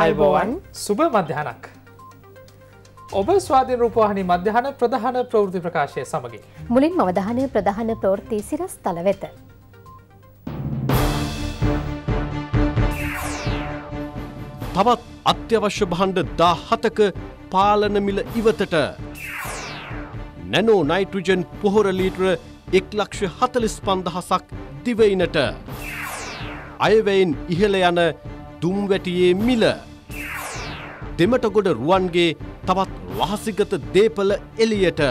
අයිබෝවන් සුබ මධ්‍යහනක්. ඔබ ස්වාධීන රූපවාහිනි මධ්‍යහන ප්‍රධාන ප්‍රවෘති ප්‍රකාශය සමගින්. මුලින් මවධානය ප්‍රධාන ප්‍රවෘත්ති සිරස් තල වෙත. තවත් අත්‍යවශ්‍ය බහන්ඩ දා හතක පාලනමිල ඉවතට. නැනෝ නයිට්‍රජන් පොහොරලීටර එක් ලක්ෂ හතලිස් පන්දහසක් දිවයිනට. අයවැයින් ඉහළ යන දුම්වැටියේ මිල. දෙමටගොඩ රුවන්ගේ තවත් වහසිගත දේපල එලියට.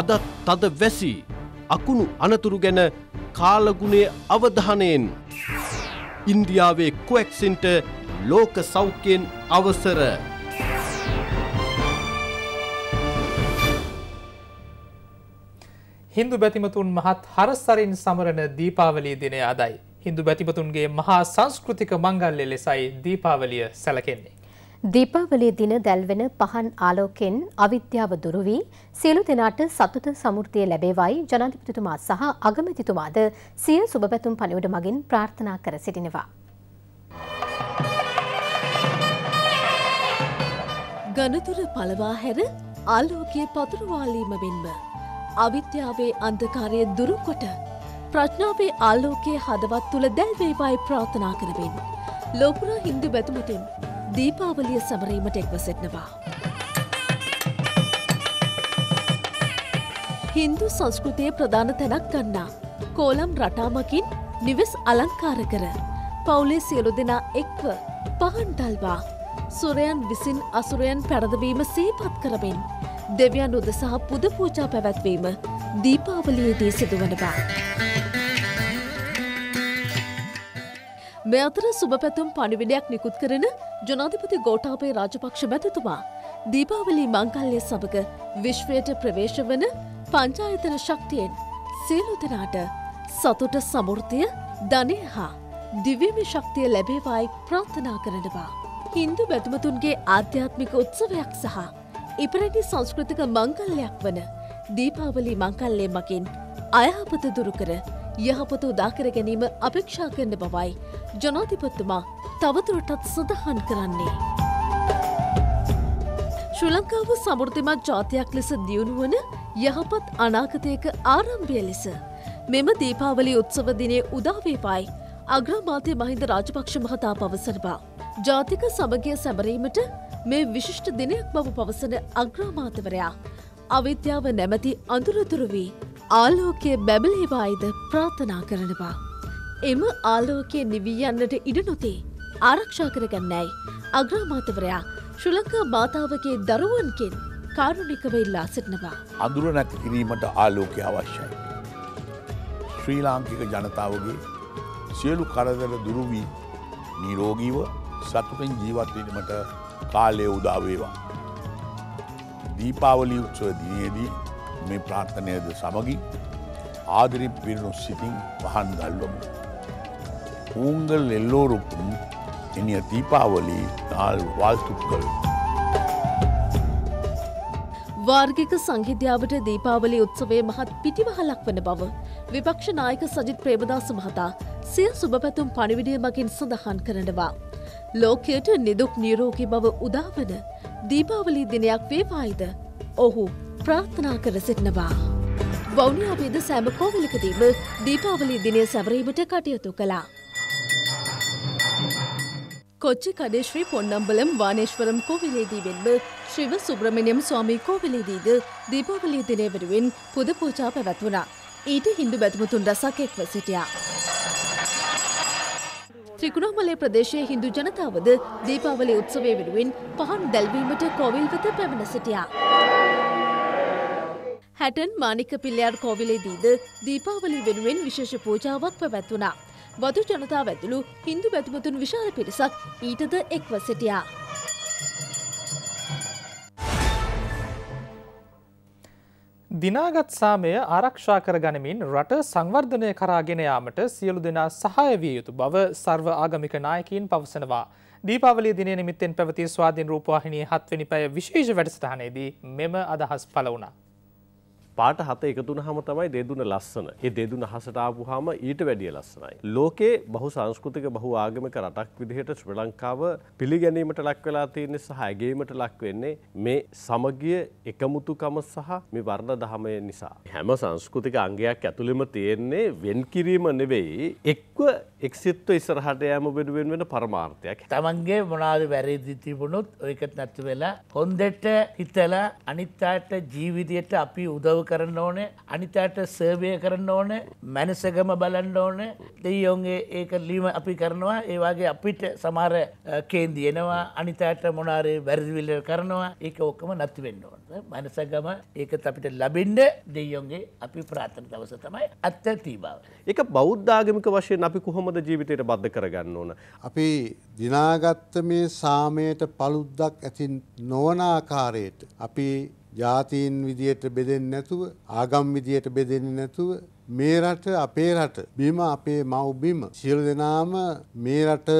අදත් තද වැසි අකුණු අනතුරු ගැන කාලගුණේ අවධානයෙන්. ඉන්දියාවේ කොක්සින්ට ලෝක සෞඛ්‍යයෙන් අවසර. හින්දු බැතිමතුන් මහත් හරස්සරින් සමරන දීපාවලී දිනය අදයි. හින්දු බැතිමතුන්ගේ මහා සංස්කෘතික මංගල්‍ය ලෙසයි දීපාවලිය සැලකෙන්නේ. දීපාවලේ දින දැල්වෙන පහන් ආලෝකෙන් අවිද්‍යාව දුරු වී සියලු දෙනාට සතුට සමෘද්ධිය ලැබේවයි ජනාධිපතිතුමා සහ අගමැතිතුමාද සිය සුබපැතුම් පණිවුඩ මගින් ප්‍රාර්ථනා කර සිටිනවා. ගණතුර පලවා හැර ආලෝකයේ පතුරුවාලීම මෙන්ම අවිද්‍යාවේ අන්ධකාරය දුරුකොට ප්‍රඥාවේ ආලෝකයේ හදවත් තුළ දැල්වේවායි ප්‍රාථනා කරවෙන්. ලෝපුරා හින්දු බැතුමතුන් දීපාවලිය සමරීමට එක්ව සිටනවා. හින්දු සංස්කෘතිය ප්‍රධාන තැනක් ගන්නා. කෝලම් රටාමකින් නිවෙස් අලංකාර කර. පවුලේ සියලු දෙනා එක්ව පහන්ටල්වා. සුරයන් විසින් අසුරයන් පැරදවීම සේපත් කරමින්. දෙවියන් උදසහ පුද පූජා පැවැත්වීම දීපාවලියේදී සිදුවනවා. මේ අතර සුභපැතුම් පණිවිඩයක් නිකුත් කරන ජනාධිපති ගෝටාපේ රාජපක්ෂ මැතිතුමා දීපාවලි මංකල්ලය සමඟ විශ්වයට ප්‍රවේශ වන පංචායතන ශක්තියෙන් සියලු දෙනාට සතුට සමුෘතිය ධනය හා දිවීමි ශක්තිය ලැබේවායි ප්‍රාර්ථනා කරනවා. හින්දු බැතුමතුන්ගේ ආධ්‍යාත්මික උත්සවයක් සහ ඉපරැටි සංස්කෘතික මංකල්ලයක් වන දීපාවලි මංකල්ලේ මකින් අයහපත දුරුකර යහපත උදාකර ගැනීම අපේක්ෂා කරන බවයි ජනාධිපත්තුමා තවතුරටත් සඳහන් කරන්නේ. ශ්‍රී ලංකාව සමෘතිමත් ජාතියක් ලෙස දියුණුවන යහපත් අනාගතයක ආරම්භය ලෙස මෙම දීපාවලි උත්සව දිනේ උදාවේපායි අග්‍රාමාතය මහින්ද රාජපක්ෂ මහතා පවසරවා. ජාතික සමගිය සැමරීමට මේ විශිෂ්ට දිනයක් බව පවසන අග්‍රාමාතවරයා අවිද්‍යාව නැමැති අඳුරතුරු වී ආලෝකය බැබලේවායිද ප්‍රාථනා කරනවා. එම ආලෝකය නිවී යන්නට ඉඩ නොතේ ආරක්ෂා කරගන්නෑයි අග්‍රාමාතවරයා ශ්‍රී ලංකා මාතාවගේ දරුවන්කෙන් කාරුණිකව ඉල්ලා සිටනවා. අඳුර නැති කිරීමට ආලෝකය අවශ්‍යයි. ශ්‍රී ලාංකික ජනතාවගේ සියලු කරදර දුරුවී නිරෝගීව සතුටෙන් ජීවත්වීමට කාලය උදාවේවා. දීපාවලි උත්සව දිනයේදී මේ ප්‍රාර්ථනයද සමගින් ආදරි පිරුණු සිතින් පහන් දල්වමු. ஊங்கள் எல்லோருக்கும் இனிய தீபாவளி நாள் வாழ்த்துக்கள். වාර්ගික සංහිධ්‍යාවට දීපාවලි උත්සවේ මහත් පිටිවහලක් වන බව විපක්ෂ නායක සජිත් ප්‍රේමදාස මහතා සිය සුභපැතුම් පණිවිඩිය මගින් සඳහන් කරනවා. ලෝකයට නිදුක් නිරෝගී බව උදාවන දීපාවලි දිනයක් වේවායිද ඔහු ප්‍රාර්ථනා කර සිටනවා. වෞනියාවේද සෑම කෝවිලකදීම දීපාවලි දිනය සැවරීමට කටයුතු කළා. කොච්චි කඩේශ්‍රී පොන්නම්බලම් වානේශ්වරම් කෝවිලේදී වෙන්ම ශ්‍රීව සුබ්‍රමණ්‍යම් ස්වාමී කෝවිලේදීද දීපාවලි දිනය වෙනුවෙන් පුද පූජා පැවැත්වුණා. ඊට හින්දු බැතිමතුන් රසක් එක්ව සිටියා. ත්‍රිකුණාමලේ ප්‍රදේශයේ හින්දු ජනතාවද දීපාවලි උත්සවය වෙනුවෙන් පහන් දැල්වීමට කෝවිල් වෙත පැමිණ සිටියා. හැටන් මානික පිල්ලයාර් කෝවිලේදීද දීපාවලි වෙනුවෙන් විශේෂ පූජාවක් පැවැත්වුණා. වධු ජනතාව ඇතුළු හින්දු බැතිමතුන් විශාල පිරිසක් ඊටද එක්ව සිටියා. දිනාගත් සාමය ආරක්ෂා කර ගනිමින් රට සංවර්ධනය කරාගෙන යාමට සියලු දෙනා සහාය විය යුතු බව සර්ව ආගමික නායකයින් පවසනවා. දීපාවලිය දිනය නිමිත්තෙන් පැවති ස්වාධීන් රූපවාහිනියේ හත්වෙනි පැය විශේෂ වැඩසටහනේදී මෙම අදහස් පළ වුණා. පාට හත එකතුන හම තමයි දෙදුන ලස්සන. ඒ දෙදුන හසට ආපුහාම ඊට වැඩිය ලස්සනයි. ලෝකේ බහු සංස්කෘතික බහු ආගමික රටක් විදිහට ශ්‍රී ලංකාව පිළිගැනීමට ලක් වෙලා තියෙන්නේ සහ ඇගීමට ලක් වෙන්නේ මේ සමගිය එකමුතුකම සහ මේ වර්ණ දහමය නිසා. හැම සංස්කෘතික අංගයක් ඇතුළෙම තියෙන්නේ වෙන් කිරීම නෙවෙයි එක්ව එක්සිත්ව ඉස්සරහට යෑම වෙනුවෙන් වෙන පරමාර්ථයක්. තමන්ගේ මොනාද වැරදි තිබුණුත් ඔයකත් නැති වෙලා හොන්දෙට හිතලා අනිත්තාට ජීවිතයට අපි උදව් කරන්න ඕනේ අනිතාට සර්වය කරන්න ඕන මැනසගම බලන්න ඕන. දෙයෝන්ගේ ඒක ලීම අපි කරනවා. ඒවාගේ අපිට සමාර කේන්දියනවා අනිතාට මොනාරේ වැරදිවිල්ල කරනවා. ඒක ඔක්කම නැති වෙන්න ඕන. මනසගම ඒකත් අපිට ලබින්ඩ දෙයෝන්ගේ අපි ප්‍රාථන දවස තමයි අත්ත තීබාව. එක බෞද්ධාගමික වශයෙන් අපි කොහොමද ජීවිතයට බද්ධ කරගන්න ඕන. අපි දිනාගත්ත මේ සාමයට පළුද්දක් ඇති නොවනාකාරයට අපි ජාතීන් විදියට බෙදෙන් නැතුව ආගම් විදියට බෙදෙන්නේ නැතුව මේ රට අපේ රට බිම අපේ මව්බිම සියලු දෙනාම මේ රට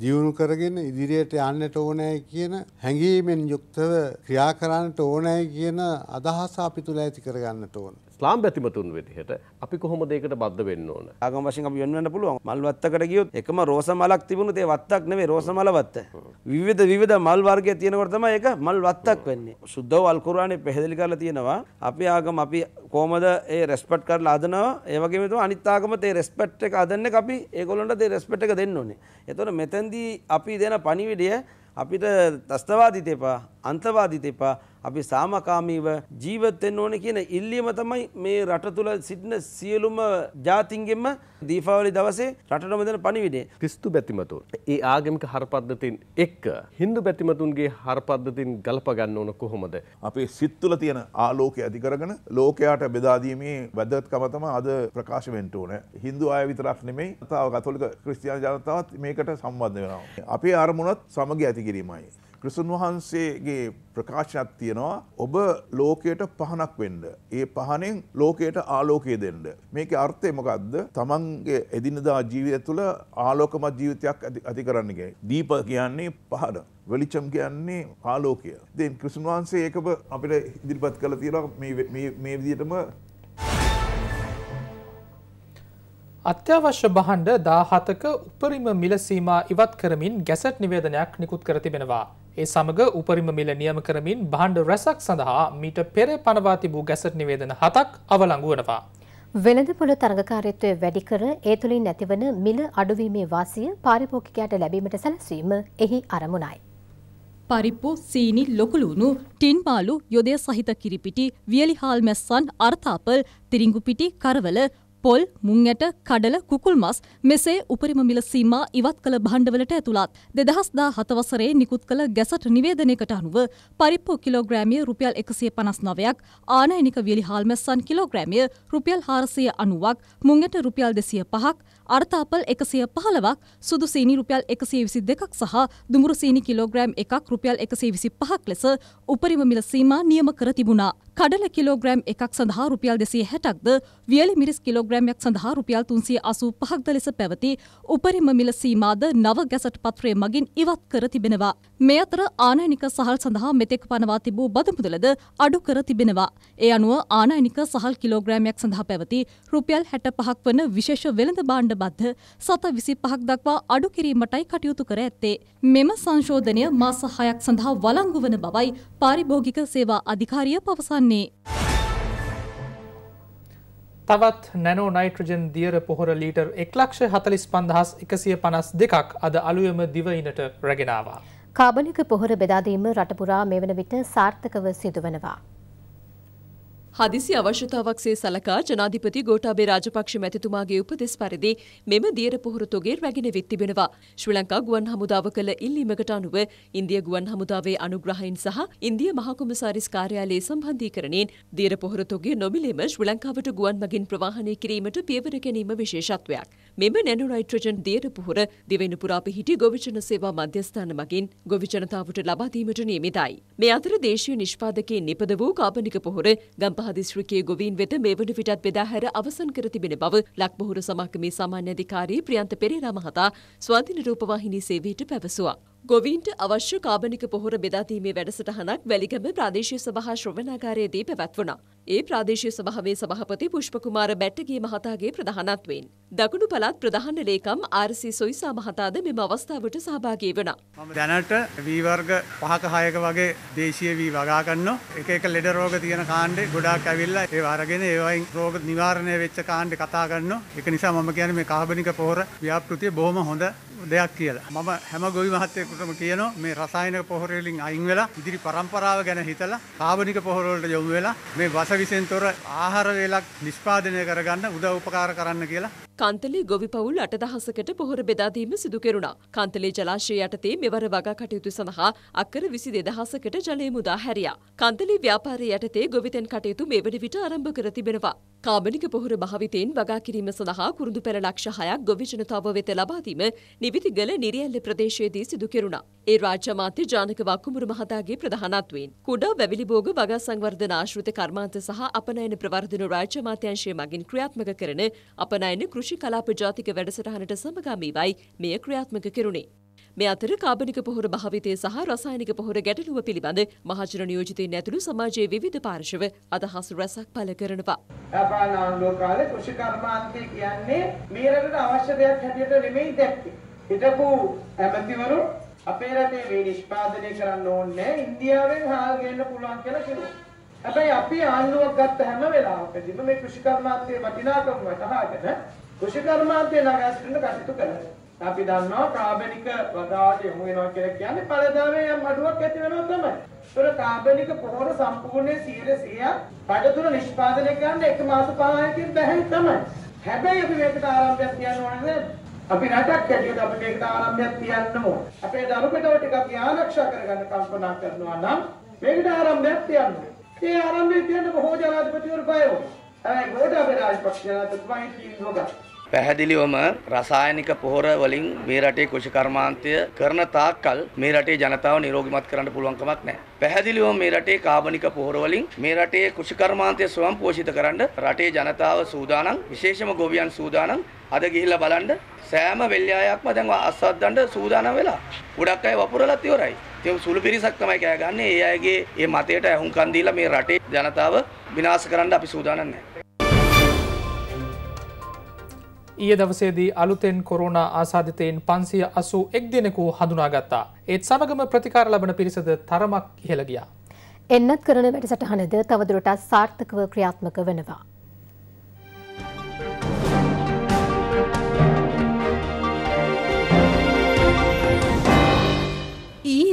දියුණු කරගෙන ඉදිරියට යන්නට ඕනෑ කියන හැඟීමෙන් යුක්තව ක්‍රියා කරන්නට ඕනෑ කියන අදහස අපි තුළ ඇති කරගන්නට ඕන. ස්ලාම් බැතිමතුන් විදිහට අපි කොහොම දෙකට බද්ධ වෙන්න ඕන. ආගම වශයෙන් අපි වෙන්වන්න පුළුවන්. මල් වත්තකට ගියොත් එකම රෝස මලක් තිබුණොත් ඒ වත්තක් නෙවෙයි රෝස මල වත්ත. විවිධ විවිධ මල් වර්ග තියෙනකොට තමයි ඒක මල් වත්තක් වෙන්නේ. සුද්ධව අල් කුර්ආනේ පැහැදිලි කරලා තියෙනවා. අපි ආගම අපි කොහමද ඒ රෙස්පෙක්ට් කරලා අදනවා. ඒ වගේම තමයි අනිත් ආගමත් ඒ රෙස්පෙක්ට් එක අදන්නේ අපි ඒගොල්ලන්ට ඒ රෙස්පෙක්ට් එක දෙන්න ඕනේ. එතකොට මෙතෙන්දී අපි දෙන පණිවිඩය අපිට තස්තවාදිත එපා අන්තවාදිත එපා අපි සාමකාමීව ජීවත්වෙන්න ඕන කියන ඉල්ලියම තමයි මේ රට තුළ සිටින සියලුම ජාතින්ගෙන්ම දීපාවලි දවසේ රටට මෙතන පණිවිඩේ. ක්‍රිස්තු බැතිමතුන්. ඒ ආගමික හරපද්ධතින් එක්ක හින්දු බැතිමතුන්ගේ හරපද්ධතින් ගලපගන්න ඕන කොහොමද. අපේ සිත්තුල තියෙන ආලෝකය ඇති කරගෙන ලෝකයාට බෙදාදීමේ වැදත්කම තම අද ප්‍රකාශ වෙන්ට ඕන හින්දු අය විතරක් නෙමෙයි තාව කතොලික ක්‍රස්තියාන ජනතාවත් මේකට සම්බන්ධ වෙනවා. අපේ අරමුණත් සමග ඇති කිරීමයි. ක්‍රිසුන් වහන්සේගේ ප්‍රකාශයක් තියෙනවා ඔබ ලෝකයට පහනක් වෙන්ඩ. ඒ පහනෙන් ලෝකයට ආලෝකය දෙන්න. මේක අර්ථය මොකක්ද තමන්ගේ එදිනදා ජීවිත තුළ ආලෝකමත් ජීවිතයක් ඇති කරන්නගේ. දීප කියන්නේ පහන. වෙලිචම් කියන්නේ ආලෝකය. දෙන් ක්‍රිසුන් වහන්සේ ඒකම අපිට ඉදිරිපත් කළ තියෙනවා මේ විදිටම අත්‍යවශ්‍ය බහන්ඩ දාහතක උපරිම මිලසීමා ඉවත් කරමින් ගැසට් නිවේදනයක් නිකුත් කර තිබෙනවා. ඒ සමග උපරිම මිල නියම කරමින් බහන්ඩ රැසක් සඳහා මීට පෙර පනවා තිබූ ගැසට් නිවේදන හතක් අවලංගුවනවා. වෙළඳපොළ තරඟකාරීත්වය වැඩි කර ඒ තුළින් නැතිවන මිල අඩුවීමේ වාසිය පාරිභෝගිකයාට ලැබීමට සැලසීම එහි අරමුණයි. පරිප්පු සීනි ලොකුලුණු ටින් පාලු යොදය සහිත කිරිපිටි වියලිහාල් මැස්සන් අර්ථාපල් තිරිංගුපිටි කරවල පොල්, මුං ඇට, කඩල, කුකුල් මස් මෙසේ උපරිම මිල සීමා ඉවත් කළ භාණ්ඩවලට ඇතුළත් 2017 වසරේ නිකුත් කළ ගැසට් නිවේදනයකට අනුව පරිප්පු කිලෝග්‍රෑමිය රුපියල් 159ක්, ආනයනික වියලි හාල්මැස්සන් කිලෝග්‍රෑමිය රුපියල් 490ක්, මුං ඇට රුපියල් 205ක්, අර්තාපල් එකසිය පහලවක් සුදු සීනි රුපියල් එකසිය විසි දෙකක් සහ දුමුරු සීනි කිලෝග්‍රෑම් එකක් රුපියල් එකසේ විසි පහක් ලෙස උපරිම මිල සීමා නියම කර තිබුණා. කඩල කිලෝග්‍රෑම් එකක් සඳහා රුපියල් දෙසේ හැටක්ද වියලි මිරිස් කිලෝග්‍රෑම්යක් සඳහා රුපියල් තුන්සිය අසූ පහක්ද ලෙස පැවති උපරිම මිල සීමාද නව ගැසට පත්‍රය මගින් ඉවත් කර තිබෙනවා. මේ අතර ආනයනික සහල් සඳහා මෙතෙක් පනවා තිබූ බදමුදලද අඩු කර තිබෙනවා. ඒ අනුව ආනයනික සහල් කිලෝග්‍රෑම්යක් සඳහා පැවති රුපියල් හැට පහක් වන විශේෂ වෙළඳ බාණ්ඩ බද්ධ සත විසි පහක් දක්වා අඩු කිරීමටයි කටයුතු කර ඇත්තේ. මෙම සංශෝධනය මාස හයක් සඳහා වලංගු වන බවයි පාරිභෝගික සේවා අධිකාරිය පවසන්නේ. තවත් නැනෝ නයිට්‍රජන් දියර පොහොර ලීටර් එක්ලක්ෂ හතලිස් පන්දහස් එකසිය පනස් දෙකක් අද අලුයම දිවයිනට රැගෙනවා. කාබනික පොහොර බෙදාදීම රටපුරා මෙවන විට සාර්ථකව සිදුවනවා. හදිසි අවශ්‍යතාවක්සේ සලකා ජනාධිපති ගෝටාබේ රාජපක්ෂ මැතිතුමාගේ උපදෙස් පරිදි මෙම දියර පොහොර තොගේ රැගෙන වෙත් තිබෙනවා. ශ්‍රී ලංකා ගුවන් හමුදාව කළ ඉල්ලීමකට අනුව ඉන්දිය ගුවන් හමුදාවේ අනුග්‍රහයින් සහ ඉන්දිය මහකොමසාරිස් කාර්යාලයේ සම්බන්ධීකරණයෙන් දියර පොහොර තොගේ නොමිලේම ශ්‍රී ලංකාවට ගුවන් මගින් ප්‍රවාහනය කිරීමට පියවර ගැනීම විශේෂත්වයක්. මෙම නැනොනයිට්‍රජන් දියර පොහොර දිවෙන පුරා පිහිටි ගොවිජන සේවා මධ්‍යස්ථාන මගින් ගොවි ජනතාවට ලබා දීමට නියමිතයි. මේ අතර දේශීය නිෂ්පාදකයන් නිපද වූ කාබනික පොහොර ගම්පහ දිස්ත්‍රික්කයේ ගොවීන් වෙත මේ වන විටත් බෙදාහැර අවසන් කර තිබෙන බව ලක්බොහොර සමාගමේ සාමාන්‍ය අධිකාරී ප්‍රියන්ත පෙරේරා මහතා ස්වාධීන රූපවාහිනී සේවයට පැවසුවා. ගොවීන්ට අවශ්‍ය කාබනික පොහොර බෙදාදීමේ වැඩසටහනක් වැලිගම ප්‍රාදේශීය සභා ශ්‍රවණාගාරයේදී පැවැත්වුණා. ඒ ප්‍රාදේශීය සභාවේ සභාපති පුෂ්පකුමාර බැට්ටගේ මහතාගේ ප්‍රධානත්වයෙන්. දකුණු පළාත් ප්‍රධාන ලේකම් ආරසි සොයිසා මහතාද මෙම අවස්ථාවට සහභාගී වුණා. මම දැනට වී වර්ග පහක හයක වගේ දේශීය වී වගා කරනවා. එක එක ලෙඩ රෝග තියෙන කාණ්ඩේ ගොඩාක් ඇවිල්ලා ඒව අරගෙන ඒවයින් රෝග නිවාරණය වෙච්ච කාණ්ඩේ කතා කරනවා. ඒක නිසා මම කියන්නේ මේ කාබනික පොහොර ව්‍යාපෘතිය බොහොම හොඳ දෙයක් කියලා. මම හැම ගොවි මහත්තයෙකුටම කියනවා මේ රසායනික පොහොර වලින් අයින් වෙලා ඉදිරි પરම්පරාව ගැන හිතලා කාබනික පොහොර වලට යොමු වෙලා මේ වස විසෙන් තොර ආහාර වේලක් නිෂ්පාදනය කරගන්න උදව් උපකාර කරන්න කියලා කන්තලේ ගොවි පවුල් අටදහසකට පොහොර බෙදාදීම සිදු කෙරුණා. කන්තලේ ජලාශය යටතේ මෙවර වගා කටයුතු සඳහා අක්කර විසි දෙදහසකට ජලය මුදා හැරියා. කන්තලේ ව්‍යාපාරය යටතේ ගොවිතැන් කටයුතු මේ වන විට ආරම්භ කර තිබෙනවා. කාබනික පොහොර භාවිතයෙන් වගා කිරීම සඳහා කුරුදු පෙර ලක්ෂ හයක් ගොවි ජනතාව වෙත ලබාදීම නිවිතිගල නිරියල්ල ප්‍රදේශයේදී සිදු කෙරුණා. ඒ රාජ්‍ය අමාත්‍ය ජානක වක්කුමුරු මහතාගේ ප්‍රධානත්වයෙන් කුඩා වැවිලිබෝග වගා සංවර්ධන ආශ්‍රිත කර්මාන්ත සහ අපනයන ප්‍රවර්ධන රාජ්‍ය අමාත්‍යංශය මගින් ක්‍රියාත්මක කරන අපනයන කෘෂි කලාප ජාතික වැඩසටහනට සමගාමීවයි මෙය ක්‍රියාත්මක කෙරුණේ. මේ අතර කාබනික පොහොර භාවිතය සහ රසායනික පොහොර ගැටලුව පිළිබඳ මහජන නියෝජිතයින් ඇතුළු සමාජයේ විවිධ පාර්ශව අදහස් රැසක් පළ කරනවා. ආපානාන්දෝ කාලේ කෘෂි කර්මාන්තය කියන්නේ මේ රටට අවශ්‍ය දෙයක් හැටියට නෙමෙයි දැක්කේ. හිටපු ඇමතිවරු අපේ රටේ මේ නිෂ්පාදනය කරන්න ඕනේ ඉන්දියාවෙන් හාල් ගේන්න පුළුවන් කියලා කිව්වා. හැබැයි අපි ආණ්ඩුවක් ගත්ත හැම වෙලාවකදීම මේ කෘෂි කර්මාන්තයේ වටිනාකම වටහාගෙන කෘෂි කර්මාන්තය නගාසින්න කටයුතු කරනවා. අපි දන්නවා කාබනික වගාවට යොමු වෙනවා කියලා කියන්නේ පළදාවේ යම් අඩුවක් ඇති වෙනවා තමයි. ඒතර කාබනික පොහොර සම්පූර්ණයෙන් 100% බඩ තුන නිෂ්පාදනය කරන්න එක මාස පහකින් බැහැ තමයි. හැබැයි අපි මේකට ආරම්භයක් තියන්න ඕනේ අපි රටක් ඇටියට අපි මේකට ආරම්භයක් තියන්න ඕන. අපේ දරුපිටව ටික අපි ආරක්ෂා කරගන්න කල්පනා කරනවා නම් මේකට ආරම්භයක් තියන්න ඕන. ඒ ආරම්භය තියන්න බොහෝ ජනාධිපතිවරු බය වුණා. හැබැයි ගෝඨාභය රාජපක්ෂ ජනාධිපතිතුමා කියනවා පැහැදිලිවම රසායනික පොහොර වලින් මේ රටේ කෘෂි කර්මාන්තය කරන තාක්කල් මේ රටේ ජනතාව නිරෝගිමත් කරන්න පුළුවන් කමක් නැහැ. පැහැදිලිවම මේ රටේ කාබනික පොහොර වලින් මේ රටේ කෘෂි කර්මාන්තය ස්වයං පෝෂිත කරන්න රටේ ජනතාව සූදානම් විශේෂම ගොවියන් සූදානම් අද ගිහිල්ලා බලන්න සෑම වෙල්යායක්ම දැන් අස්වද්දන්න සූදානම් වෙලා. ගොඩක් අය වපුරලත් ඉවරයි. ඉතින් සුළු පිරිසක් තමයි කෑ ගන්න. ඒ අයගේ මේ මතයට අහුම්කන් දීලා මේ රටේ ජනතාව විනාශ කරන්න අපි සූදානම් නැහැ. ඊය දවසේදී අලුතෙන් පන්සිය අසූ එක් දෙනෙකු හඳුනාගත්තා. ඒත් සමගම ප්‍රතිකාර ලබන පිරිසද තරමක් ඉහළ ගියා. එන්නත් කරන වැඩසටහනද තවදුරටත් සාර්ථකව ක්‍රියාත්මක වනවා.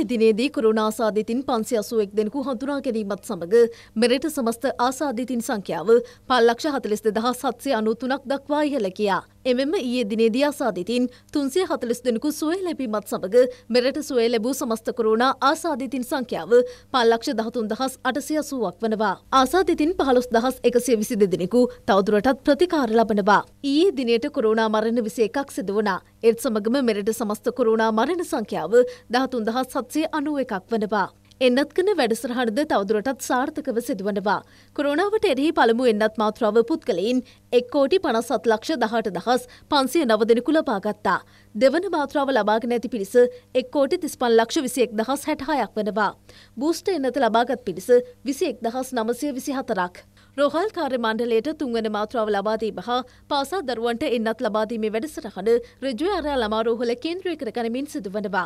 දිනේදී කොරුණ ආසාධිතින් පන්සි අසුවෙක් දෙනෙකු හඳුනා ගැනීමත් සමඟ මෙරට සමස්ත ආසාධිතින් සංඛ්‍යාව පල්ලක්ෂ හතලිස් දෙදහස් සත්සය අනුතුනක් දක්වා ඉහළ කියා. එමෙම ඊයේ දිනේදී ආසාධිතින් තුන්සිය හතලිස් දෙනෙකු සුවය ලැබීමත් සමඟ මෙරට සුවය ලැබූ සමස්ත කොරුණා ආසාධිතින් සංඛ්‍යාව පල්ලක්ෂ දහතුන් දහස් අටසිය සුවක් වනවා. ආසාධිතින් පහළොස් දහස් එකසිය විසි දෙදෙනෙකු තවදුරටත් ප්‍රතිකාර ලබනවා. ඊයේ දිනයට කොරුණා මරණ විසි එකක් සිදු වනා. එත් සමගම මෙරට සමස්ත කොරුණා මරණ සංඛ්‍යාව දහතුන් දහස් සත්සය අනුව එකක් වනවා. එන්නත් කන වැඩසරහනද තවදුරටත් සාර්ථකව සිදුවනවා. කොරුණාවට එරෙහි පළමු එන්නත් මාත්‍රාව පුද්ගලයින් එක් කෝටි පනස්සත් ලක්ෂ දහට දහස් පන්සිය නව දෙනෙකු ලබාගත්තා. දෙවන මාත්‍රාව ලබාගෙන ඇති පිරිස එක් කෝටි තිස්පන් ලක්ෂ විසි එක් දහස් හැටහයක් වනවා. බූෂ්ට එන්නත ලබාගත් පිරිස විසි එක් දහස් නමසය විසි හතරක්. රෝහල් කාර්ය මණ්ඩලයට තුන්වන මාත්‍රාව ලබාදීම හා පාසා දරුවන්ට එන්නත් ලබාදීමේ වැඩසටහන රජුව අරයා ළමාරෝහල කේන්ද්‍රය කර ගනිමින් සිදුවනවා.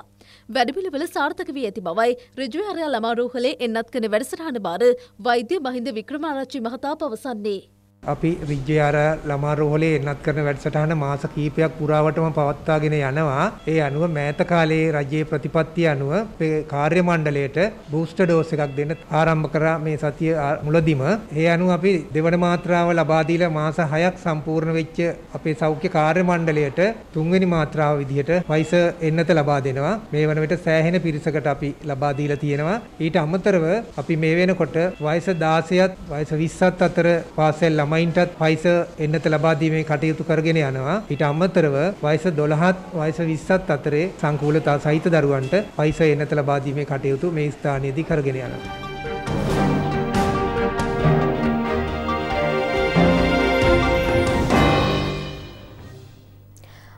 වැඩපිළිවෙල සාර්ථක වී ඇති බවයි රජුව අරයා ළමාරෝහලේ එන්නත් කන වැඩසටහන බාර වෛද්‍ය මහින්ද වික්‍රමාරච්චි මහතා පවසන්නේ. අපි රිජ්ජයාර ළමාරෝහලේ එන්නත් කරන වැඩසටහන මාස කීපයක් පුරාවටම පවත්වාගෙන යනවා. ඒ අනුව මෑත කාලයේ රජයේ ප්‍රතිපත්තිය අනුව අපේ කාර්ය මණ්ඩලයට බූස්ටර් ඩෝස් එකක් දෙන්න ආරම්භ කරා මේ සතිය මුලදිම. ඒ අනුව අපි දෙවන මාත්‍රාව ලබා දීලා මාස 6ක් සම්පූර්ණ වෙච්ච අපේ සෞඛ්‍ය කාර්ය මණ්ඩලයට තුන්වෙනි මාත්‍රාව විදිහට වයස එන්නත ලබා දෙනවා. මේ වන විට සෑහෙන පිරිසකට අපි ලබා දීලා තියෙනවා. ඊට අමතරව අපි මේ වෙනකොට වයස 16ත් වයස 20ත් අතර පාසල් ළමයින්ටත් පයිස එන්නත ලබා දීමේ කටයුතු කරගෙන යනවා. ඊට අමතරව වයස 12ත් වයස 20ත් අතරේ සංකූලතා සහිත දරුවන්ට පයිස එන්නත ලබා දීමේ කටයුතු මේ ස්ථානයේදී කරගෙන යනවා.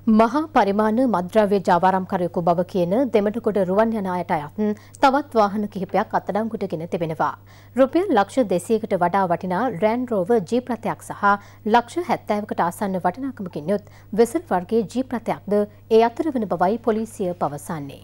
මහා පරිමාණ මද්‍රව්‍ය ජාවාරම්කරයෙකු බව කියන දෙමටකොඩ රුවන් යන අයට අයත් තවත් වාහන කිහිපයක් අත්අඩංගුවටගෙන තිබෙනවා. රුපියල් ලක්ෂ 200කට වඩා වටිනා රෑන් රෝවර් ජීප් රථයක් සහ ලක්ෂ 70කට ආසන්න වටිනාකමකින් යුත් වෙසල් වර්ගයේ ජීප් රථයක්ද ඒ අතර වන බවයි පොලිසිය පවසන්නේ.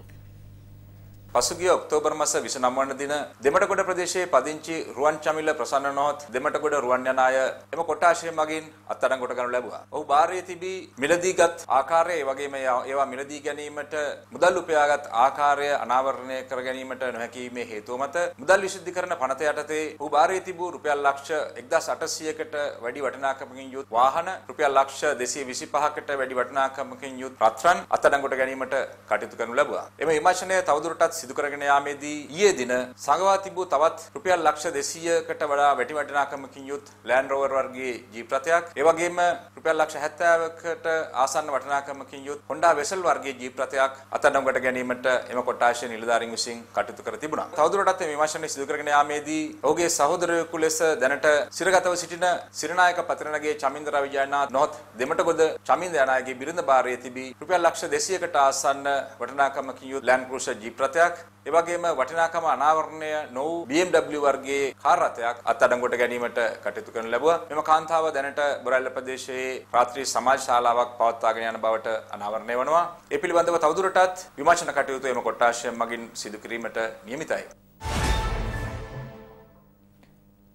පසුගිය ඔක්තෝබර් මාස 29 වන දින දෙමටගොඩ ප්‍රදේශයේ පදිංචි රුවන් චමිල ප්‍රසන්න නොහොත් දෙමටගොඩ රුවන් යන අය එම කොටාශය මගින් අත්අඩංගුවට ගනු ලැබුවා. ඔහු බාරයේ තිබී මිලදීගත් ආකාරය ඒ වගේම ඒවා මිලදී ගැනීමට මුදල් උපයාගත් ආකාරය අනාවරණය කර ගැනීමට නොහැකීමේ හේතුව මත මුදල් විශුද්ධිකරණ පනත යටතේ ඔහු බාරයේ තිබූ රුපියල් ලක්ෂ 1800කට වැඩි වටිනාකමකින් යුත් වාහන රුපියල් ලක්ෂ 225කට වැඩි වටිනාකමකින් යුත් රත්රන් අත්අඩංගුවට ගැනීමට කටයුතු කරනු ලැබුවා. එම විමර්ශනය තවදුරටත් සිදු කරගෙන යාමේදී ඊයේ දින සංගවා තිබූ තවත් රුපියල් ලක්ෂ 200කට වඩා වැඩි වටිනාකමකින් යුත් ලෑන්ඩ් රෝවර් වර්ගයේ ජීප් රථයක් ඒ වගේම රුපියල් ලක්ෂ 70කට ආසන්න වටිනාකමකින් යුත් Honda Vessel වර්ගයේ ජීප් රථයක් අත්අඩංගුවට ගැනීමට එම කොට්ටාශය නිලධාරීන් විසින් කටයුතු කර තිබුණා. තවදුරටත් මේ විමර්ශනය සිදු කරගෙන යාමේදී ඔහුගේ සහෝදරයෙකු ලෙස දැනට සිරගතව සිටින සිරනායක පතිරණගේ චමින්ද රවිජයනාත් නොත් දෙමටගොඩ චමින්ද යනාගේ බිරිඳ භාරයේ තිබී රුපියල් ලක්ෂ 200කට ආසන්න වටිනාකමකින් යුත් ලෑන්ඩ් ක්‍රූසර් ජීප් රථයක් රථයක් ඒ වගේම වටිනාකම අනාවරණය නොවු BMW වර්ගයේ කාර් රථයක් අත්අඩංගුවට ගැනීමට කටයුතු කරනු ලැබුවා. මෙම කාන්තාව දැනට බොරැල්ල ප්‍රදේශයේ රාත්‍රී සමාජ ශාලාවක් පවත්වාගෙන යන බවට අනාවරණය වනවා. ඒ පිළිබඳව තවදුරටත් විමර්ශන කටයුතු එම කොට්ටාශය මගින් සිදු කිරීමට නියමිතයි.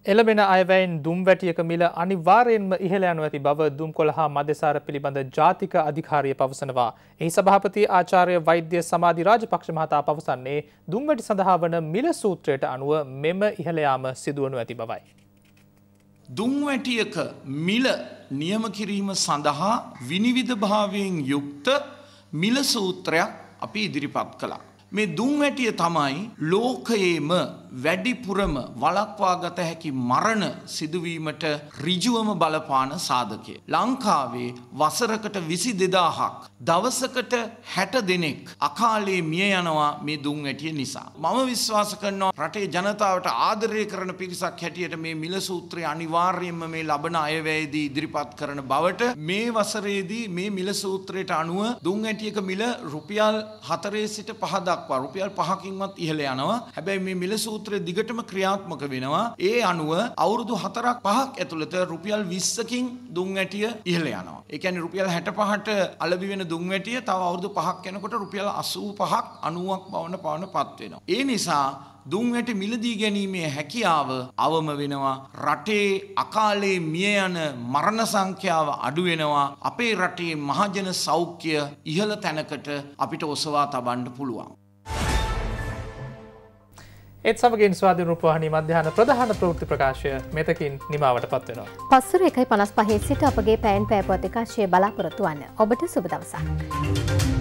එළබෙන අයවැයින් දුම් වැටියක මිල අනිවාර්යෙන්ම ඉහළ යනු ඇති බව දුම්කොළ හා මදෙසාර පිළිබඳ ජාතික අධිකාරිය පවසනවා. එහි සභාපති ආචාර්ය වෛද්‍ය සමාධි රාජපක්ෂ මහතා පවසන්නේ දුම්වැටි සඳහා වන මිල සූත්‍රයට අනුව මෙම ඉහළයාම සිදුවනු ඇති බවයි. දුම්වැටියක මිල නියම කිරීම සඳහා විනිවිධභාවයෙන් යුක්ත මිල සූත්‍රයක් අපි ඉදිරිපත් කළා. මේ දුම්වැටිය තමයි ලෝකයේම වැඩිපුරම වලක්වාගත හැකි මරණ සිදුවීමට රිජුවම බලපාන සාධකය. ලංකාවේ වසරකට විසි දෙදාහක්. දවසකට හැට දෙනෙක් අකාලේ මිය යනවා මේ දුම් වැටිය නිසා. මම විශ්වාස කරනවා රටේ ජනතාවට ආදරය කරන පිරිසක් හැටියට මේ මිල සූත්‍රය අනිවාර්යයෙන්ම මේ ලබන අයවැයේදී ඉදිරිපත් කරන බවට මේ වසරේදී මේ මිල සූත්‍රයට අනුව දුම් ඇටියක මිල රුපියල් හතරේ සිට පහ දක්වා රුපියල් පහකින්වත් ඉහළ යනවා. හැබැයි මේ මිල සූත්‍රය සූත්‍රය දිගටම ක්‍රියාත්මක වෙනවා. ඒ අනුව අවුරුදු හතරක් පහක් ඇතුළත රුපියල් විස්සකින් දුම් ඇටිය ඉහළ යනවා. ඒ කියන්නේ රුපියල් 65ට අලබි වෙන දුම් ඇටිය තව අවුරුදු පහක් යනකොට රුපියල් 85ක් 90ක් බවන පවන පත් වෙනවා. ඒ නිසා දුම් වැටි මිලදී ගැනීමේ හැකියාව අවම වෙනවා රටේ අකාලේ මිය යන මරණ සංඛ්‍යාව අඩු වෙනවා අපේ රටේ මහජන සෞඛ්‍ය ඉහළ තැනකට අපිට ඔසවා තබන්න පුළුවන් ඒත් සමගින් ස්වාධීන රූපවාහිනී මධ්‍යහන ප්‍රධාන ප්‍රවෘත්ති ප්‍රකාශය මෙතකින් නිමාවට පත්වෙනවා. පස්සුර එකයි පනස් පහේ සිට අපගේ පෑන් පෑපුවත් එකශය බලාපොරොත්තු වන්න ඔබට සුබ දවසක්.